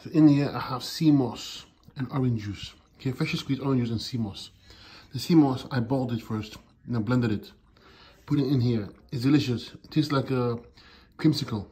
So in here I have sea moss and orange juice. Okay, freshly squeezed orange juice and sea moss. The sea moss, I boiled it first, and I blended it. Put it in here. It's delicious. It tastes like a creamsicle.